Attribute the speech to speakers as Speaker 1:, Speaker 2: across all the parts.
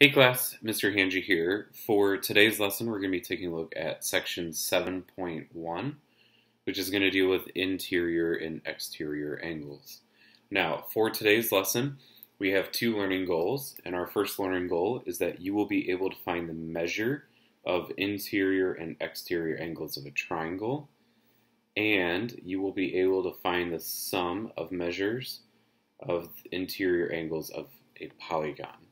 Speaker 1: Hey class, Mr. Hanje here. For today's lesson, we're going to be taking a look at section 7.1, which is going to deal with interior and exterior angles. Now, for today's lesson, we have two learning goals, and our first learning goal is that you will be able to find the measure of interior and exterior angles of a triangle, and you will be able to find the sum of measures of interior angles of a polygon.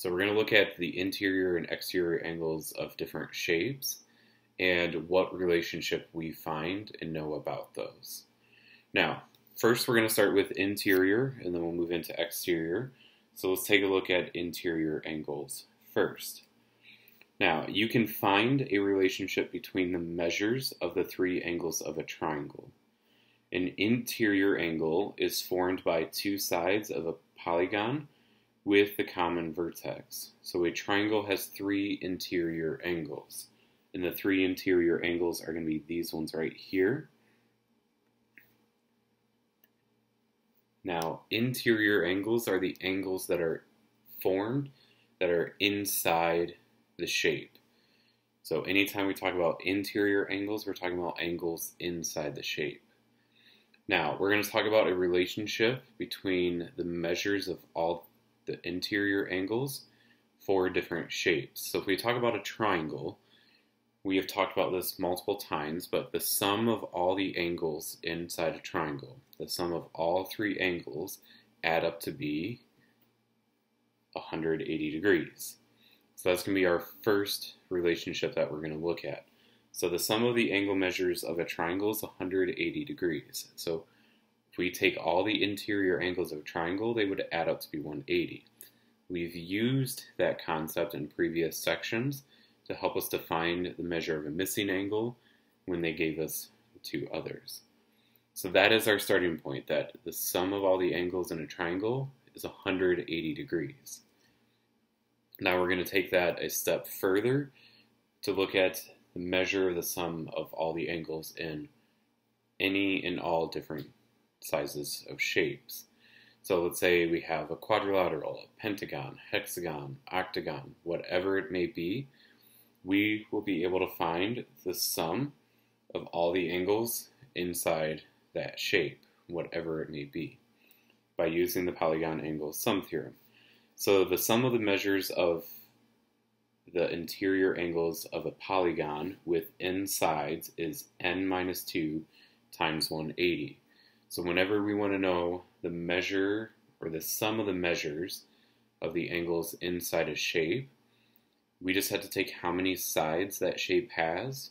Speaker 1: So we're going to look at the interior and exterior angles of different shapes and what relationship we find and know about those. Now, first we're going to start with interior and then we'll move into exterior. So let's take a look at interior angles first. Now, you can find a relationship between the measures of the three angles of a triangle. An interior angle is formed by two sides of a polygon with the common vertex. So a triangle has three interior angles. And the three interior angles are going to be these ones right here. Now, interior angles are the angles that are formed that are inside the shape. So anytime we talk about interior angles, we're talking about angles inside the shape. Now, we're going to talk about a relationship between the measures of all the interior angles for different shapes. So if we talk about a triangle, we have talked about this multiple times, but the sum of all the angles inside a triangle, the sum of all three angles add up to be 180 degrees. So that's going to be our first relationship that we're going to look at. So the sum of the angle measures of a triangle is 180 degrees. So we take all the interior angles of a triangle, they would add up to be 180. We've used that concept in previous sections to help us define the measure of a missing angle when they gave us two others. So that is our starting point, that the sum of all the angles in a triangle is 180 degrees. Now we're going to take that a step further to look at the measure of the sum of all the angles in any and all different sizes of shapes. So let's say we have a quadrilateral, a pentagon, hexagon, octagon, whatever it may be, we will be able to find the sum of all the angles inside that shape, whatever it may be, by using the polygon angle sum theorem. So the sum of the measures of the interior angles of a polygon with n sides is n minus 2 times 180. So whenever we want to know the measure or the sum of the measures of the angles inside a shape, we just have to take how many sides that shape has.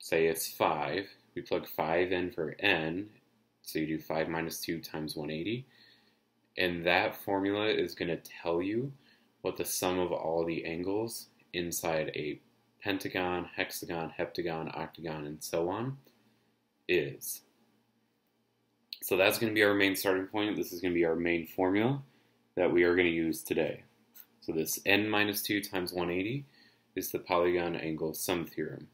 Speaker 1: Say it's 5. We plug 5 in for n, so you do 5 minus 2 times 180. And that formula is going to tell you what the sum of all the angles inside a pentagon, hexagon, heptagon, octagon, and so on is. So that's going to be our main starting point. This is going to be our main formula that we are going to use today. So this n minus 2 times 180 is the polygon angle sum theorem.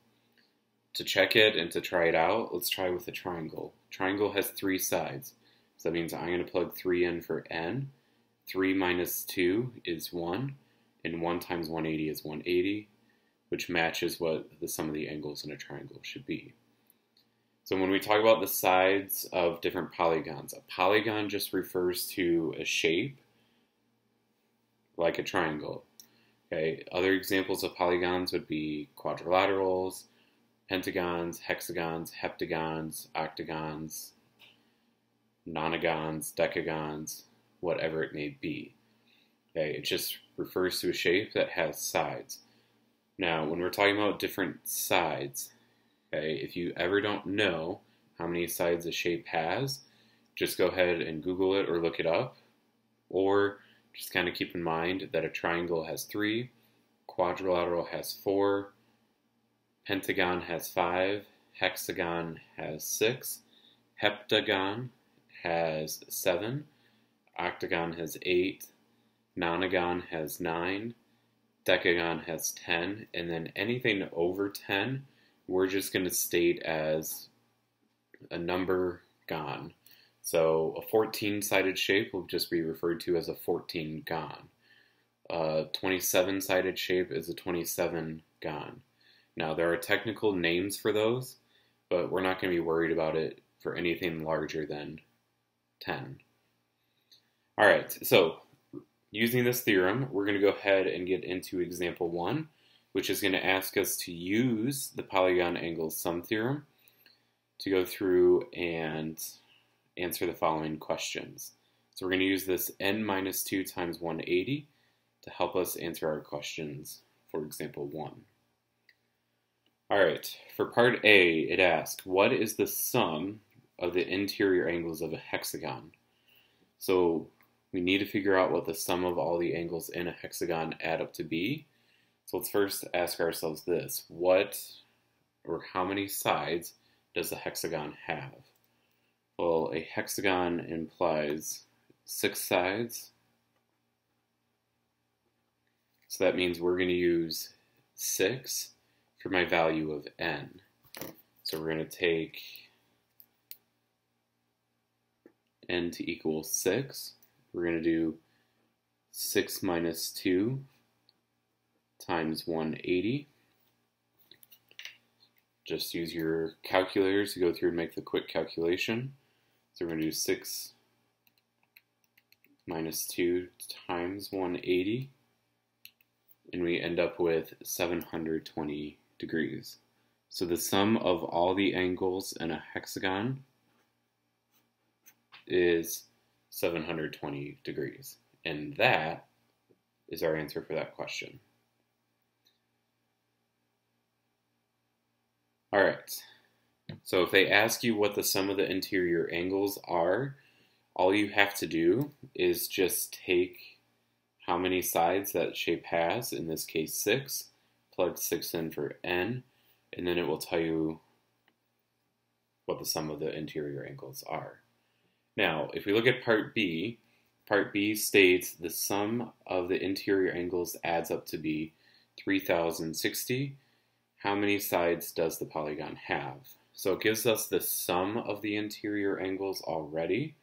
Speaker 1: To check it and to try it out, let's try with a triangle. Triangle has three sides. So that means I'm going to plug 3 in for n. 3 minus 2 is 1, and 1 times 180 is 180, which matches what the sum of the angles in a triangle should be. So when we talk about the sides of different polygons, a polygon just refers to a shape like a triangle. Okay, other examples of polygons would be quadrilaterals, pentagons, hexagons, heptagons, octagons, nonagons, decagons, whatever it may be. Okay, it just refers to a shape that has sides. Now, when we're talking about different sides, Okay, if you ever don't know how many sides a shape has, just go ahead and Google it or look it up. Or just kind of keep in mind that a triangle has three, quadrilateral has four, pentagon has five, hexagon has six, heptagon has seven, octagon has eight, nonagon has nine, decagon has ten, and then anything over ten we're just going to state as a number gon. So a 14 sided shape will just be referred to as a 14 gon. A 27 sided shape is a 27 gon. Now, there are technical names for those, but we're not going to be worried about it for anything larger than 10. All right, so using this theorem, we're going to go ahead and get into example 1, which is going to ask us to use the polygon angle sum theorem to go through and answer the following questions. So we're going to use this n minus 2 times 180 to help us answer our questions for example 1. All right, for part A, it asks, what is the sum of the interior angles of a hexagon? So we need to figure out what the sum of all the angles in a hexagon add up to be. So let's first ask ourselves this. What or how many sides does a hexagon have? Well, a hexagon implies six sides. So that means we're going to use 6 for my value of n. So we're going to take n to equal 6. We're going to do 6 minus 2 times 180. Just use your calculators to go through and make the quick calculation. So we're going to do 6 minus 2 times 180, and we end up with 720 degrees. So the sum of all the angles in a hexagon is 720 degrees. And that is our answer for that question. All right. So if they ask you what the sum of the interior angles are, all you have to do is just take how many sides that shape has, in this case 6, plug 6 in for n, and then it will tell you what the sum of the interior angles are. Now, if we look at part B, part B states the sum of the interior angles adds up to be 3060. How many sides does the polygon have? So it gives us the sum of the interior angles already.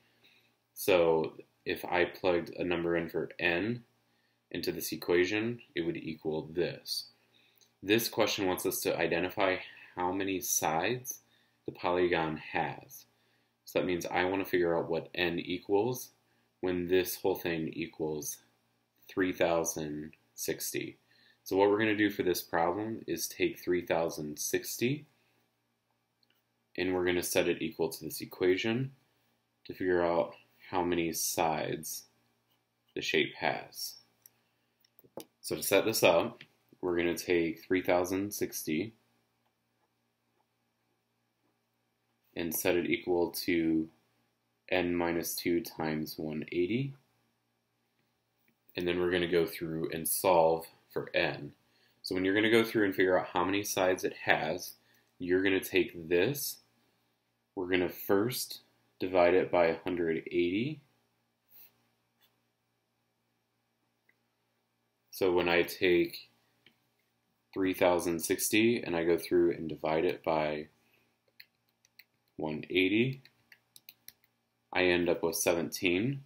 Speaker 1: So if I plugged a number in for n into this equation, it would equal this. This question wants us to identify how many sides the polygon has. So that means I want to figure out what n equals when this whole thing equals 3060. So what we're going to do for this problem is take 3060 and we're going to set it equal to this equation to figure out how many sides the shape has. So to set this up, we're going to take 3060 and set it equal to n minus 2 times 180. And then we're going to go through and solve for n. So when you're going to go through and figure out how many sides it has, you're going to take this. We're going to first divide it by 180. So when I take 3060 and I go through and divide it by 180, I end up with 17.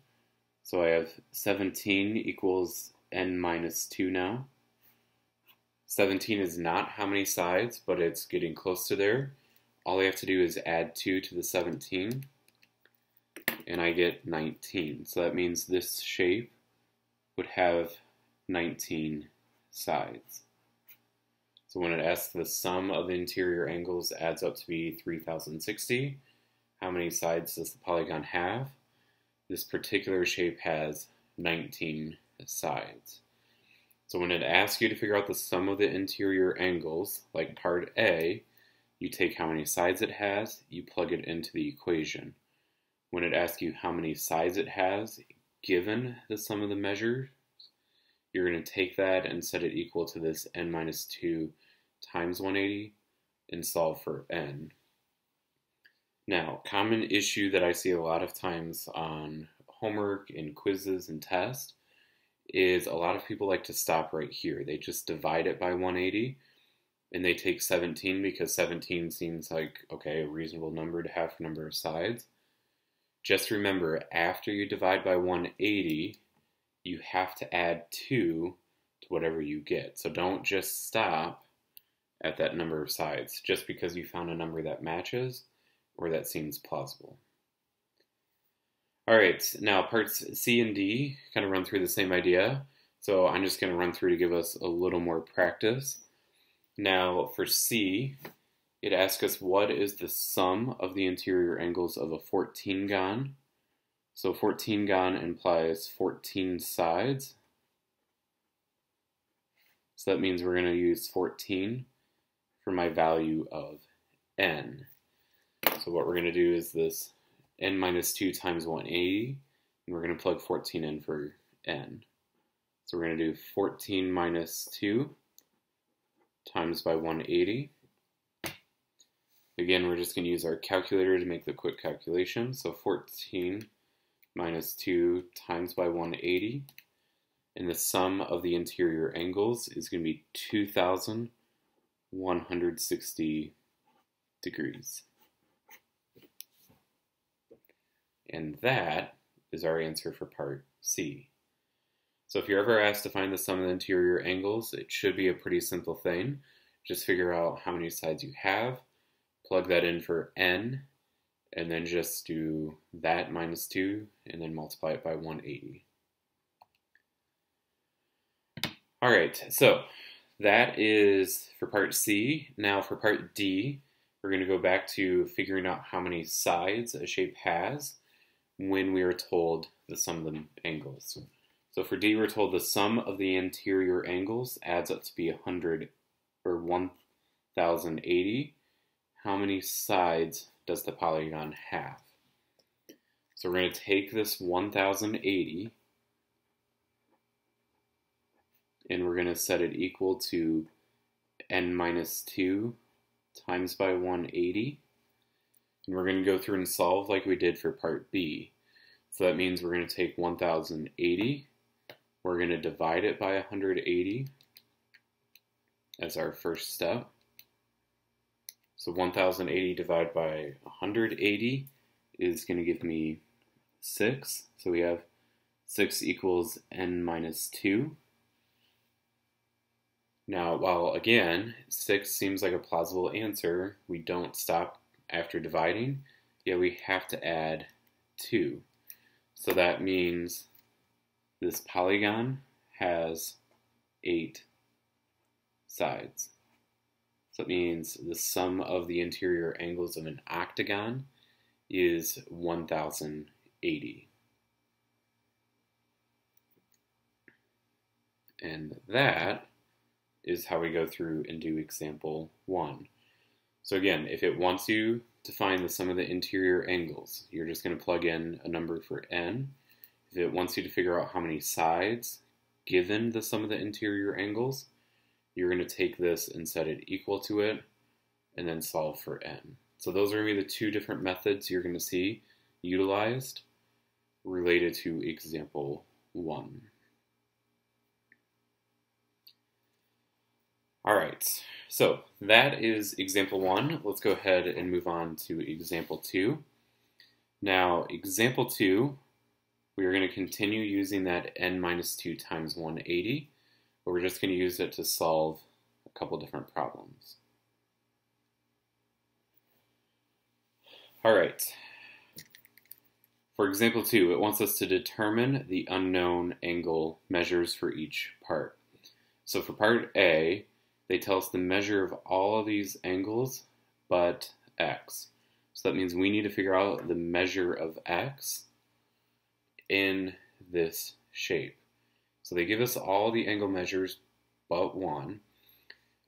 Speaker 1: So I have 17 equals n minus 2 now. 17 is not how many sides, but it's getting close to there. All I have to do is add 2 to the 17 and I get 19. So that means this shape would have 19 sides. So when it asks the sum of the interior angles adds up to be 3060, how many sides does the polygon have? This particular shape has 19 sides. So when it asks you to figure out the sum of the interior angles, like part A, you take how many sides it has, you plug it into the equation when it asks you how many sides it has, given the sum of the measures, you're going to take that and set it equal to this n minus 2 times 180 and solve for n. Now, common issue that I see a lot of times on homework and quizzes and tests is a lot of people like to stop right here. They just divide it by 180 and they take 17 because 17 seems like, okay, a reasonable number to have number of sides. Just remember, after you divide by 180, you have to add 2 to whatever you get. So don't just stop at that number of sides just because you found a number that matches or that seems plausible. All right, now parts C and D kind of run through the same idea. So I'm just going to run through to give us a little more practice. Now for C, it asks us what is the sum of the interior angles of a 14gon. So 14gon implies 14 sides. So that means we're going to use 14 for my value of n. So what we're going to do is this n minus 2 times 180, and we're going to plug 14 in for n. So we're going to do 14 minus 2 times by 180. Again, we're just going to use our calculator to make the quick calculation. So 14 minus 2 times by 180. And the sum of the interior angles is going to be 2,160 degrees. And that is our answer for part C. So if you're ever asked to find the sum of the interior angles, it should be a pretty simple thing. Just figure out how many sides you have, plug that in for n, and then just do that minus 2, and then multiply it by 180. All right, so that is for part C. Now for part D, we're going to go back to figuring out how many sides a shape has when we are told the sum of the angles. So for D, we're told the sum of the interior angles adds up to be 100 or 1080. How many sides does the polygon have? So we're going to take this 1080 and we're going to set it equal to n minus 2 times by 180. And we're going to go through and solve like we did for part B. So that means we're going to take 1080 we're going to divide it by 180 as our first step. So 1080 divided by 180 is going to give me 6. So we have 6 equals n minus 2. Now, while again, 6 seems like a plausible answer, we don't stop after dividing, yet we have to add 2. So that means this polygon has eight sides. So it means the sum of the interior angles of an octagon is 1080. And that is how we go through and do example one. So again, if it wants you to find the sum of the interior angles, you're just going to plug in a number for n if it wants you to figure out how many sides given the sum of the interior angles, you're going to take this and set it equal to it and then solve for n. So those are going to be the two different methods you're going to see utilized related to example 1. All right, so that is example 1. Let's go ahead and move on to example 2. Now, example 2 we are going to continue using that n minus 2 times 180, but we're just going to use it to solve a couple different problems. All right. For example 2, it wants us to determine the unknown angle measures for each part. So for part A, they tell us the measure of all of these angles but x. So that means we need to figure out the measure of x in this shape. So they give us all the angle measures but one.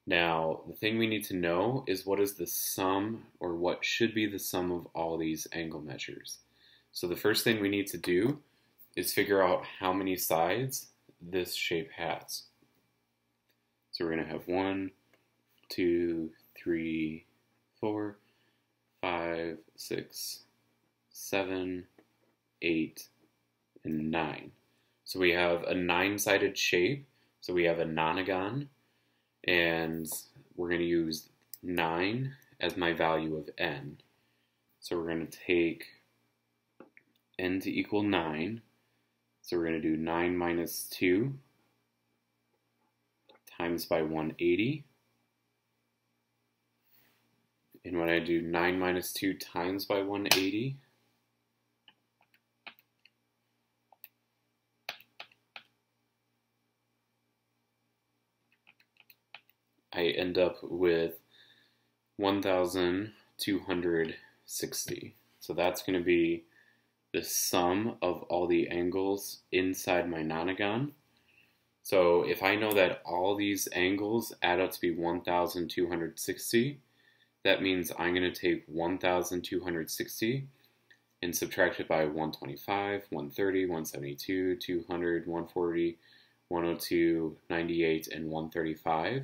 Speaker 1: Now, the thing we need to know is what is the sum, or what should be the sum of all these angle measures. So the first thing we need to do is figure out how many sides this shape has. So we're going to have one, two, three, four, five, six, seven, eight, and 9. So we have a nine-sided shape. So we have a nonagon, and we're going to use 9 as my value of n. So we're going to take n to equal 9. So we're going to do 9 minus 2 times by 180. And when I do 9 minus 2 times by 180, I end up with 1,260. So that's going to be the sum of all the angles inside my nonagon. So if I know that all these angles add up to be 1,260, that means I'm going to take 1,260 and subtract it by 125, 130, 172, 200, 140, 102, 98, and 135.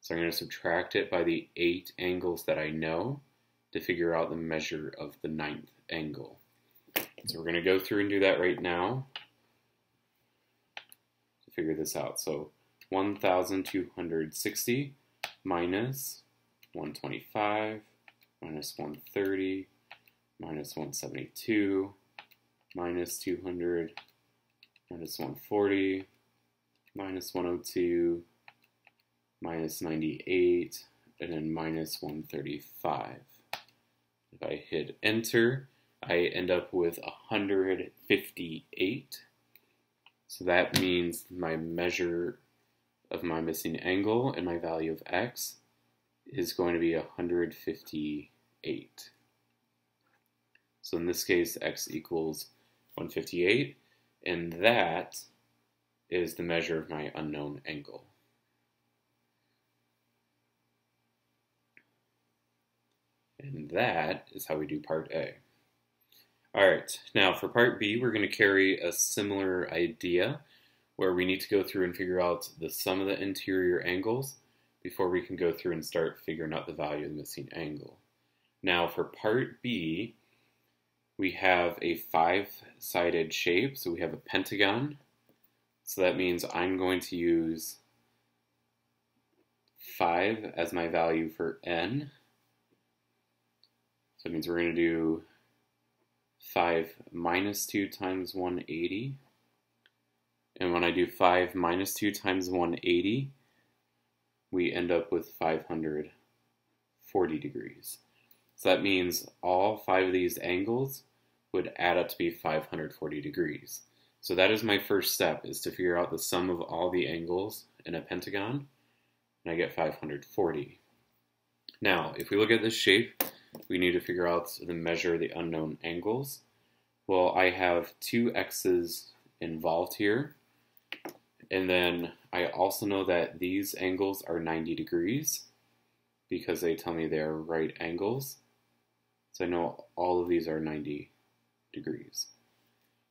Speaker 1: So I'm going to subtract it by the eight angles that I know to figure out the measure of the ninth angle. So we're going to go through and do that right now figure this out. So 1,260 minus 125 minus 130 minus 172 minus 200 minus 140 minus 102 minus 98 and then minus 135. If I hit enter, I end up with 158. So that means my measure of my missing angle and my value of x is going to be 158. So in this case, x equals 158, and that is the measure of my unknown angle. And that is how we do part A. Alright, now for part B, we're going to carry a similar idea where we need to go through and figure out the sum of the interior angles before we can go through and start figuring out the value of the missing angle. Now for part B, we have a five-sided shape, so we have a pentagon. So that means I'm going to use 5 as my value for n. So it means we're going to do 5 minus 2 times 180. And when I do 5 minus 2 times 180, we end up with 540 degrees. So that means all five of these angles would add up to be 540 degrees. So that is my first step, is to figure out the sum of all the angles in a pentagon, and I get 540. Now, if we look at this shape, we need to figure out the measure of the unknown angles. Well, I have two x's involved here. And then I also know that these angles are 90 degrees because they tell me they're right angles. So I know all of these are 90 degrees.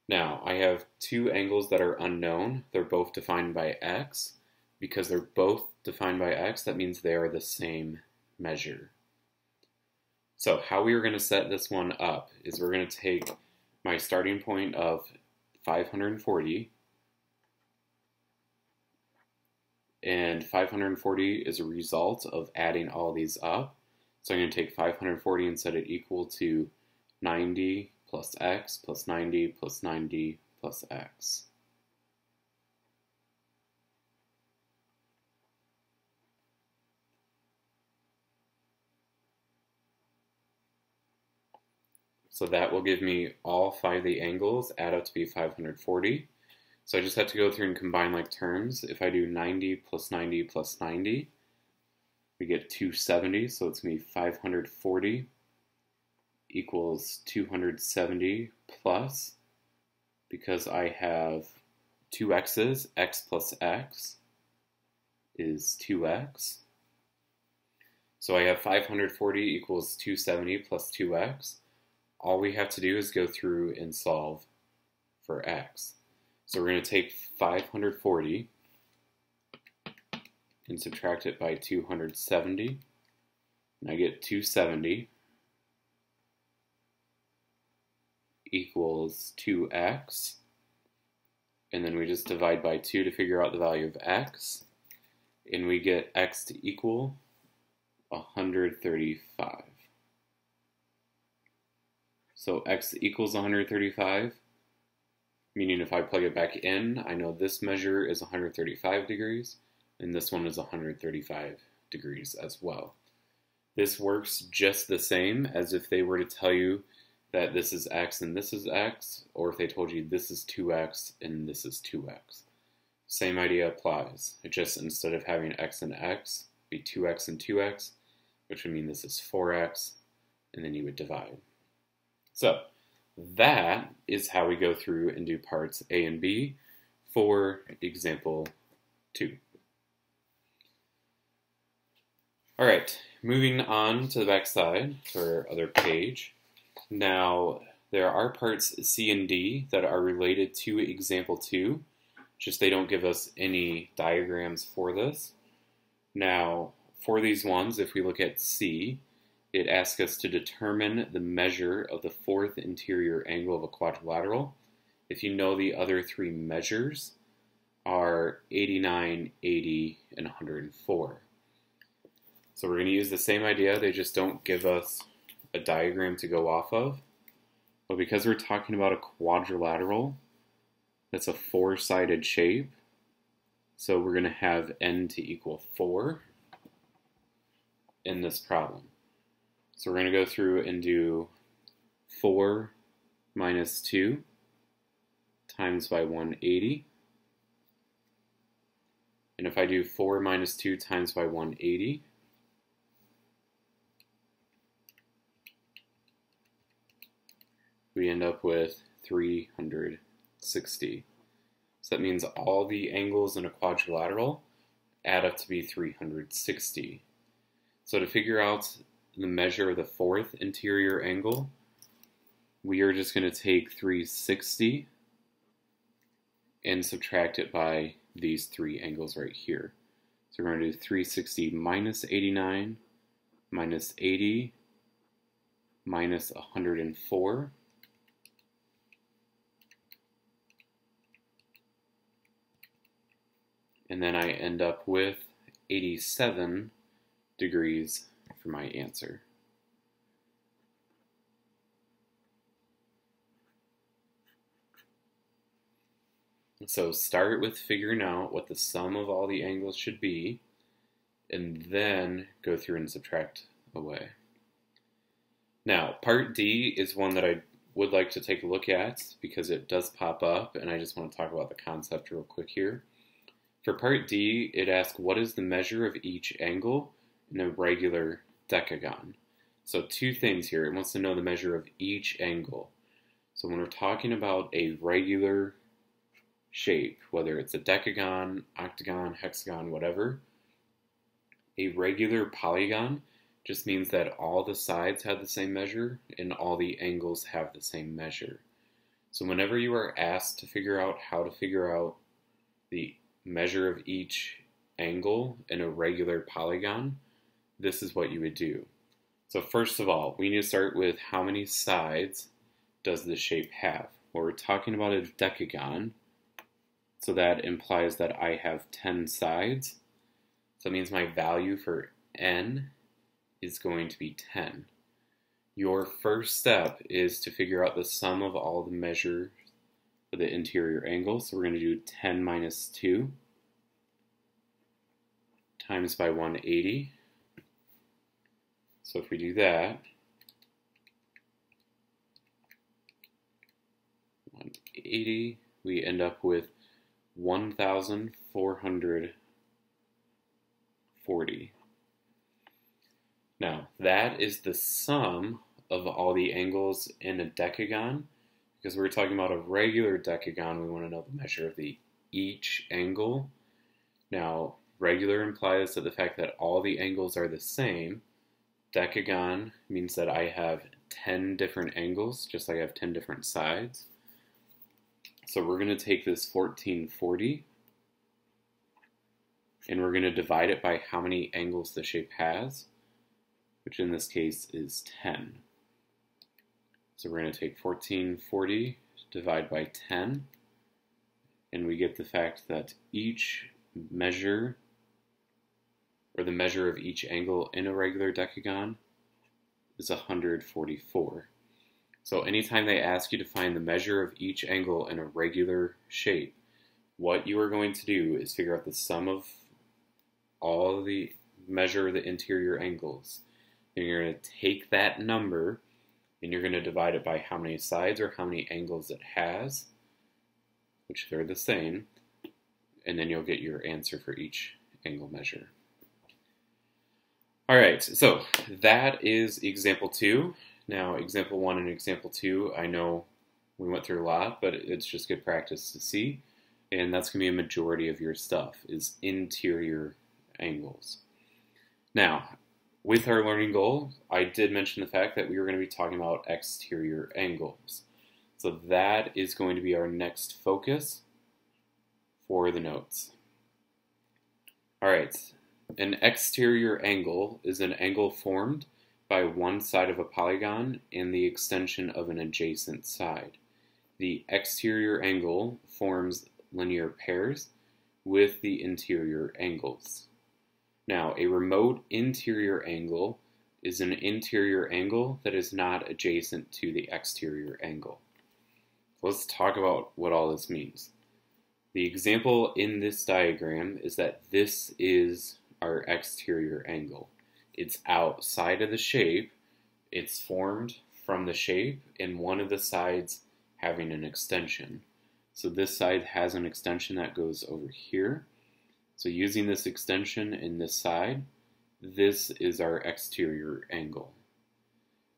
Speaker 1: Now, I have two angles that are unknown. They're both defined by x. Because they're both defined by x, that means they are the same measure. So how we are going to set this one up is we're going to take my starting point of 540 and 540 is a result of adding all these up. So I'm going to take 540 and set it equal to 90 plus x plus 90 plus 90 plus x. So that will give me all five of the angles add up to be 540. So I just have to go through and combine like terms. If I do 90 plus 90 plus 90, we get 270, so it's going to be 540 equals 270 plus, because I have two x's, x plus x is 2x. So I have 540 equals 270 plus 2x all we have to do is go through and solve for x. So we're going to take 540 and subtract it by 270. And I get 270 equals 2x. And then we just divide by 2 to figure out the value of x. And we get x to equal 135. So x equals 135 meaning if I plug it back in, I know this measure is 135 degrees, and this one is 135 degrees as well. This works just the same as if they were to tell you that this is x and this is x, or if they told you this is 2x and this is 2x. Same idea applies. It just instead of having x and x, be 2x and 2x, which would mean this is 4x, and then you would divide. So that is how we go through and do parts A and B for example 2. All right, moving on to the back side, to our other page. Now, there are parts C and D that are related to example 2, just they don't give us any diagrams for this. Now, for these ones, if we look at C, it asks us to determine the measure of the fourth interior angle of a quadrilateral. If you know the other three measures are 89, 80, and 104. So we're going to use the same idea, they just don't give us a diagram to go off of. But because we're talking about a quadrilateral, that's a four-sided shape. So we're going to have n to equal 4 in this problem. So we're going to go through and do 4 minus 2 times by 180. And if I do 4 minus 2 times by 180, we end up with 360. So that means all the angles in a quadrilateral add up to be 360. So to figure out the measure of the fourth interior angle, we are just going to take 360 and subtract it by these three angles right here. So we're going to do 360 minus 89 minus 80 minus 104. And then I end up with 87 degrees for my answer. So start with figuring out what the sum of all the angles should be, and then go through and subtract away. Now, part D is one that I would like to take a look at because it does pop up, and I just want to talk about the concept real quick here. For part D, it asks what is the measure of each angle in a regular decagon. So two things here. It wants to know the measure of each angle. So when we're talking about a regular shape, whether it's a decagon, octagon, hexagon, whatever, a regular polygon just means that all the sides have the same measure and all the angles have the same measure. So whenever you are asked to figure out how to figure out the measure of each angle in a regular polygon, this is what you would do. So first of all, we need to start with how many sides does the shape have? Well, we're talking about a decagon, so that implies that I have 10 sides. So that means my value for n is going to be 10. Your first step is to figure out the sum of all the measures for the interior angles. So we're going to do 10 minus 2 times by 180 so if we do that, 180, we end up with 1,440. Now, that is the sum of all the angles in a decagon. Because we're talking about a regular decagon, we want to know the measure of the each angle. Now, regular implies that the fact that all the angles are the same, decagon means that I have 10 different angles, just like I have 10 different sides. So we're going to take this 1440 and we're going to divide it by how many angles the shape has, which in this case is 10. So we're going to take 1440, divide by 10, and we get the fact that each measure or the measure of each angle in a regular decagon, is 144. So anytime they ask you to find the measure of each angle in a regular shape, what you are going to do is figure out the sum of all the measure the interior angles. And you're going to take that number and you're going to divide it by how many sides or how many angles it has, which they're the same, and then you'll get your answer for each angle measure. All right, so that is example two. Now, example one and example two, I know we went through a lot, but it's just good practice to see. And that's going to be a majority of your stuff, is interior angles. Now, with our learning goal, I did mention the fact that we were going to be talking about exterior angles. So that is going to be our next focus for the notes. All right, an exterior angle is an angle formed by one side of a polygon and the extension of an adjacent side. The exterior angle forms linear pairs with the interior angles. Now, a remote interior angle is an interior angle that is not adjacent to the exterior angle. Let's talk about what all this means. The example in this diagram is that this is our exterior angle. It's outside of the shape, it's formed from the shape, and one of the sides having an extension. So this side has an extension that goes over here. So using this extension in this side, this is our exterior angle.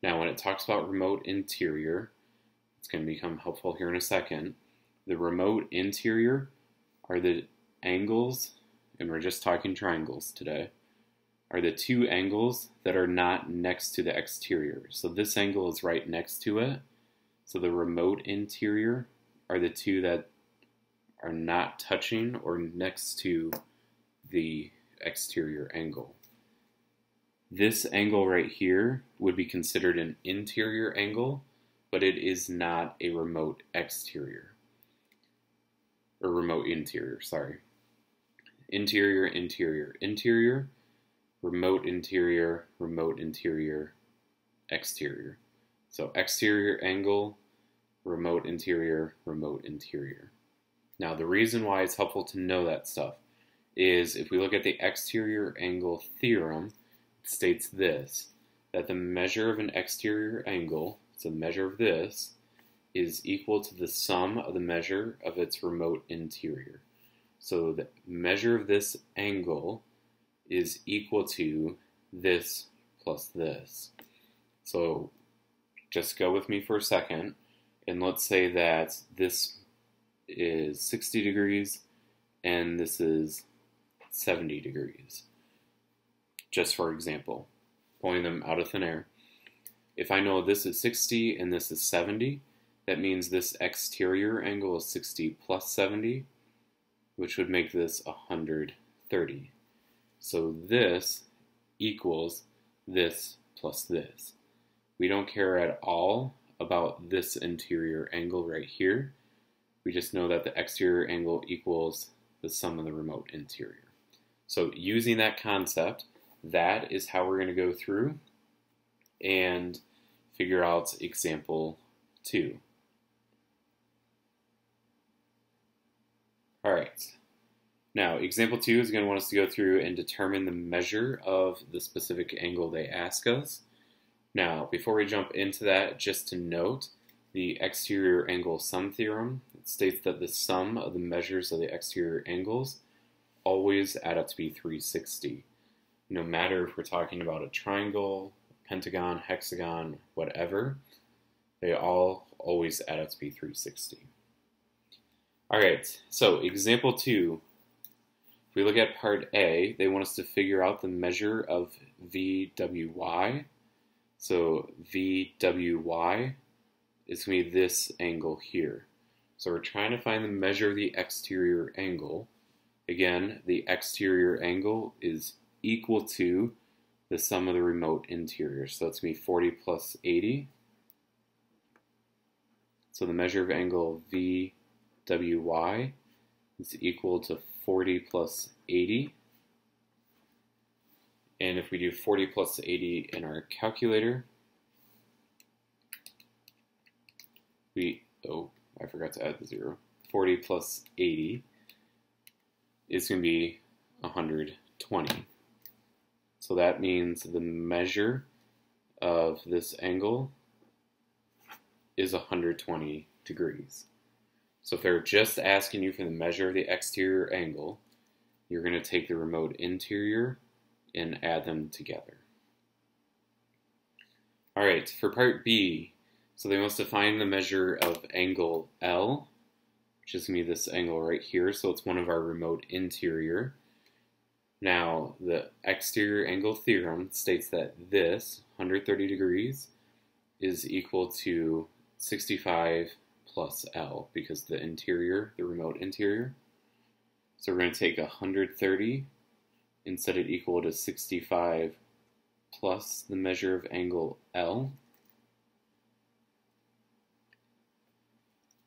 Speaker 1: Now when it talks about remote interior, it's going to become helpful here in a second. The remote interior are the angles, and we're just talking triangles today, are the two angles that are not next to the exterior. So this angle is right next to it. So the remote interior are the two that are not touching or next to the exterior angle. This angle right here would be considered an interior angle, but it is not a remote exterior or remote interior, sorry. Interior, interior, interior, remote interior, remote interior, exterior. So exterior angle, remote interior, remote interior. Now the reason why it's helpful to know that stuff is if we look at the exterior angle theorem, it states this, that the measure of an exterior angle, so the measure of this, is equal to the sum of the measure of its remote interior. So the measure of this angle is equal to this plus this. So just go with me for a second, and let's say that this is 60 degrees and this is 70 degrees. Just for example, pulling them out of thin air. If I know this is 60 and this is 70, that means this exterior angle is 60 plus 70, which would make this 130. So this equals this plus this. We don't care at all about this interior angle right here. We just know that the exterior angle equals the sum of the remote interior. So using that concept, that is how we're going to go through and figure out example 2. All right. Now, example two is going to want us to go through and determine the measure of the specific angle they ask us. Now, before we jump into that, just to note, the exterior angle sum theorem states that the sum of the measures of the exterior angles always add up to be 360. No matter if we're talking about a triangle, pentagon, hexagon, whatever, they all always add up to be 360. All right, so example two. If we look at part A, they want us to figure out the measure of VWY. So VWY is going to be this angle here. So we're trying to find the measure of the exterior angle. Again, the exterior angle is equal to the sum of the remote interior. So that's going to be 40 plus 80. So the measure of angle V wy is equal to 40 plus 80. And if we do 40 plus 80 in our calculator, we, oh, I forgot to add the zero. 40 plus 80 is going to be 120. So that means the measure of this angle is 120 degrees. So if they're just asking you for the measure of the exterior angle, you're going to take the remote interior and add them together. All right, for part B, so they want to find the measure of angle L, which is going to be this angle right here, so it's one of our remote interior. Now, the exterior angle theorem states that this, 130 degrees, is equal to 65 plus L, because the interior, the remote interior. So we're going to take 130 and set it equal to 65 plus the measure of angle L.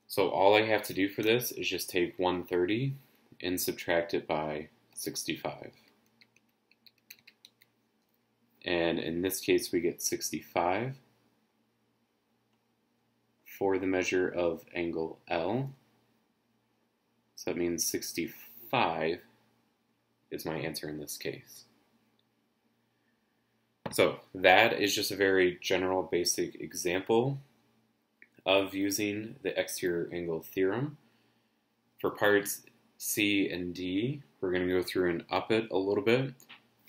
Speaker 1: So all I have to do for this is just take 130 and subtract it by 65. And in this case, we get 65 for the measure of angle L. So that means 65 is my answer in this case. So that is just a very general basic example of using the exterior angle theorem. For parts C and D, we're going to go through and up it a little bit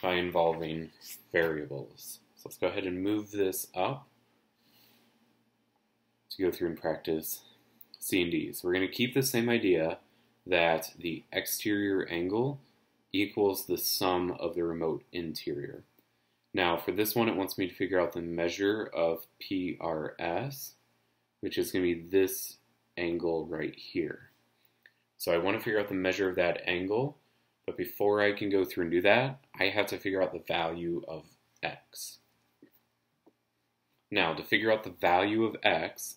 Speaker 1: by involving variables. So let's go ahead and move this up to go through and practice C and D. So we're going to keep the same idea that the exterior angle equals the sum of the remote interior. Now for this one, it wants me to figure out the measure of PRS, which is going to be this angle right here. So I want to figure out the measure of that angle, but before I can go through and do that, I have to figure out the value of x. Now, to figure out the value of x,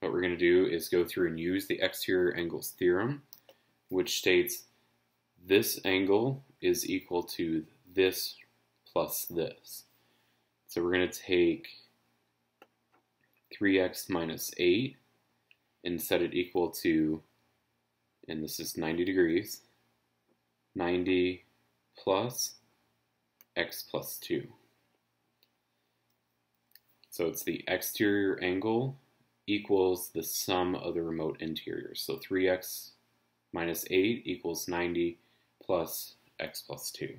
Speaker 1: what we're going to do is go through and use the exterior angles theorem, which states this angle is equal to this plus this. So we're going to take 3x minus 8 and set it equal to, and this is 90 degrees, 90 plus x plus 2. So it's the exterior angle equals the sum of the remote interiors. So 3x minus 8 equals 90 plus x plus 2.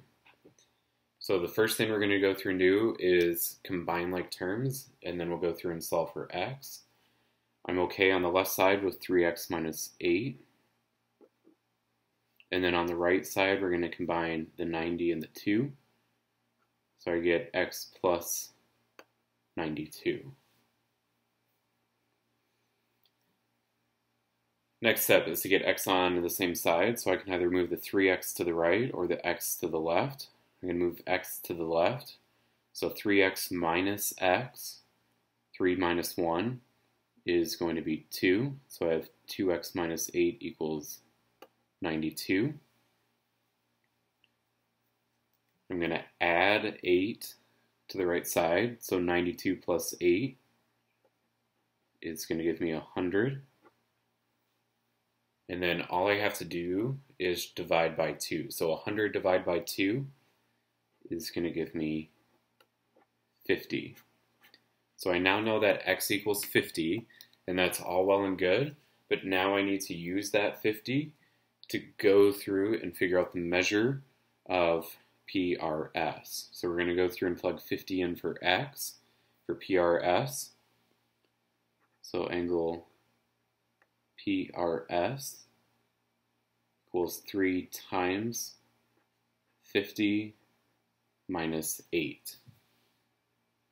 Speaker 1: So the first thing we're going to go through and do is combine like terms, and then we'll go through and solve for x. I'm okay on the left side with 3x minus 8. And then on the right side, we're going to combine the 90 and the 2. So I get x plus 92. Next step is to get x on the same side, so I can either move the 3x to the right or the x to the left. I'm going to move x to the left, so 3x minus x, 3 minus 1 is going to be 2, so I have 2x minus 8 equals 92. I'm going to add 8 to the right side, so 92 plus 8 is going to give me 100. And then all I have to do is divide by 2. So 100 divided by 2 is going to give me 50. So I now know that x equals 50, and that's all well and good, but now I need to use that 50 to go through and figure out the measure of PRS. So we're going to go through and plug 50 in for x, for PRS. So angle PRS equals 3 times 50 minus 8.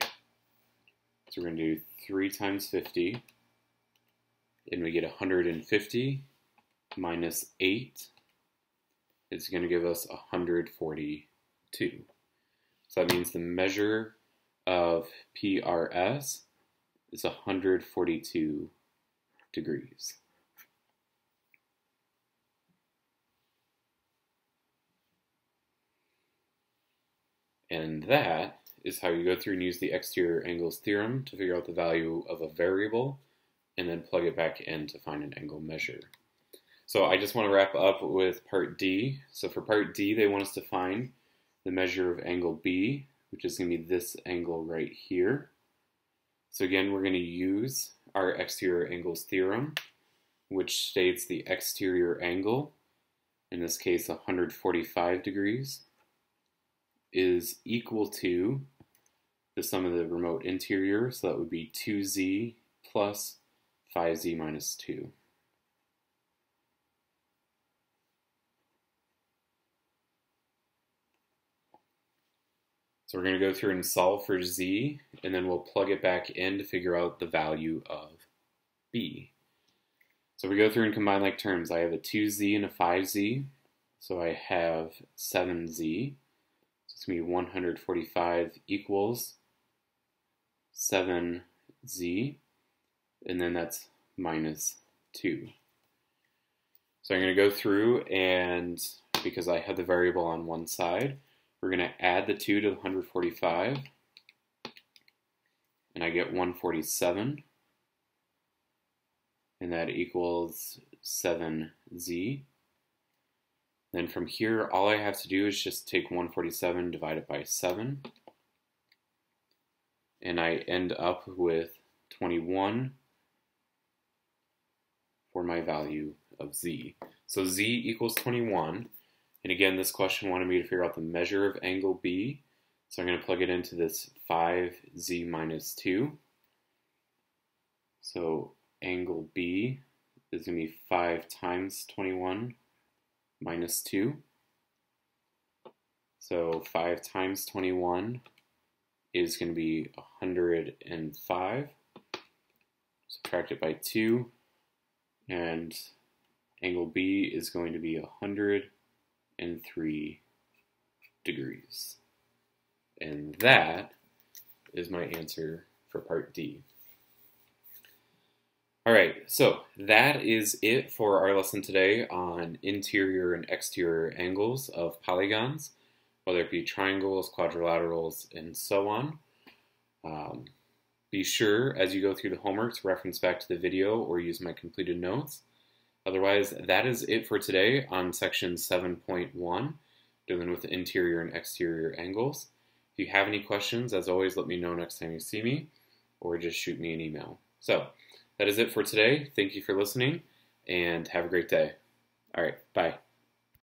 Speaker 1: So we're going to do 3 times 50, and we get 150 minus 8 is going to give us 142. So that means the measure of PRS is 142 degrees. And that is how you go through and use the exterior angles theorem to figure out the value of a variable and then plug it back in to find an angle measure. So I just want to wrap up with part D. So for part D, they want us to find the measure of angle B, which is going to be this angle right here. So again, we're going to use our exterior angles theorem, which states the exterior angle, in this case 145 degrees, is equal to the sum of the remote interior, so that would be 2z plus 5z minus 2. So we're going to go through and solve for z, and then we'll plug it back in to figure out the value of b. So we go through and combine like terms. I have a 2z and a 5z, so I have 7z. To be 145 equals 7z, and then that's minus 2. So I'm going to go through and, because I have the variable on one side, we're going to add the 2 to the 145, and I get 147, and that equals 7z. Then from here, all I have to do is just take 147 divided by 7, and I end up with 21 for my value of z. So z equals 21, and again, this question wanted me to figure out the measure of angle B. So I'm going to plug it into this 5z minus 2. So angle B is going to be 5 times 21 minus 2. So 5 times 21 is going to be 105. Subtract it by 2. And angle B is going to be 100 and 3 degrees. And that is my answer for part D. All right, so that is it for our lesson today on interior and exterior angles of polygons, whether it be triangles, quadrilaterals, and so on. Um, be sure, as you go through the homework, to reference back to the video or use my completed notes. Otherwise, that is it for today on section 7.1, dealing with interior and exterior angles. If you have any questions, as always, let me know next time you see me, or just shoot me an email. So, that is it for today. Thank you for listening, and have a great day. All right, bye.